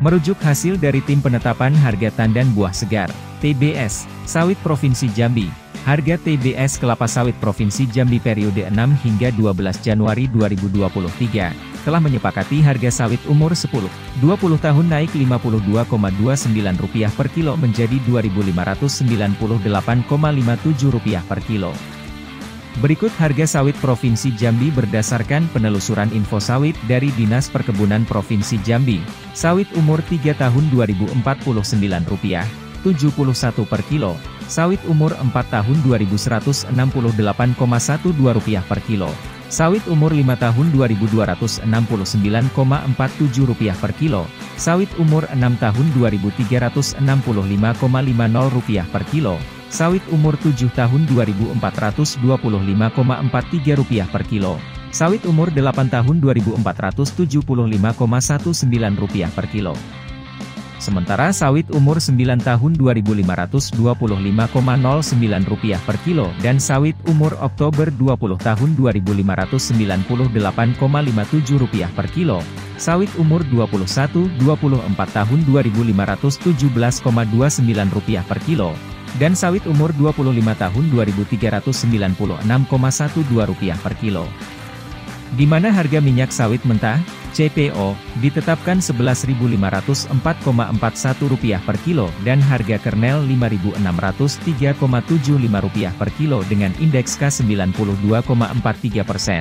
Merujuk hasil dari Tim Penetapan Harga Tandan Buah Segar, TBS, Sawit Provinsi Jambi, harga TBS kelapa sawit Provinsi Jambi periode 6 hingga 12 Januari 2023, telah menyepakati harga sawit umur 10-20 tahun naik Rp52,29 per kilo menjadi Rp2.598,57 per kilo. Berikut harga sawit Provinsi Jambi berdasarkan penelusuran info sawit dari Dinas Perkebunan Provinsi Jambi. Sawit umur 3 tahun Rp2.049, 71 per kilo. Sawit umur 4 tahun Rp2.168,12 per kilo. Sawit umur 5 tahun Rp2.269,47 per kilo. Sawit umur 6 tahun Rp2.365,50 per kilo. Sawit umur 7 tahun Rp2.425,43 per kilo. Sawit umur 8 tahun Rp2.475,19 per kilo. Sementara sawit umur 9 tahun Rp2.525,09 per kilo dan sawit umur Oktober 20 tahun Rp2.598,57 per kilo. Sawit umur 21-24 tahun Rp2.517,29 per kilo dan sawit umur 25 tahun Rp2.396,12 per kilo. Di mana harga minyak sawit mentah, CPO, ditetapkan Rp11.504,41 per kilo dan harga kernel Rp5.603,75 per kilo dengan indeks K92,43 persen.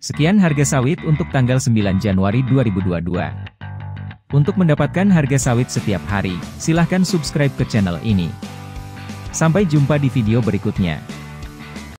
Sekian harga sawit untuk tanggal 9 Januari 2022. Untuk mendapatkan harga sawit setiap hari, silahkan subscribe ke channel ini. Sampai jumpa di video berikutnya.